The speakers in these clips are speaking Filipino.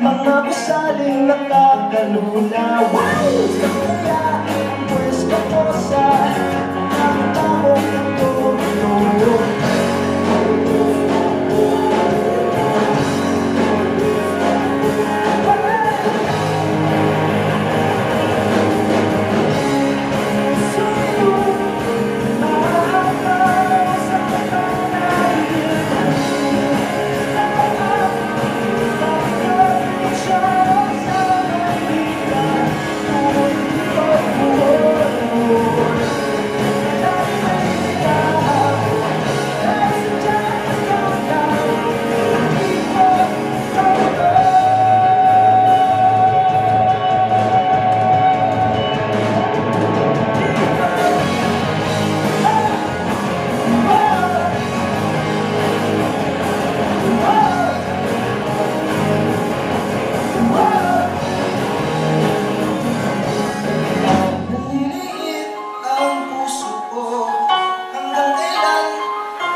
mga pasaling nakakaluna Wow!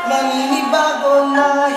Naninibago na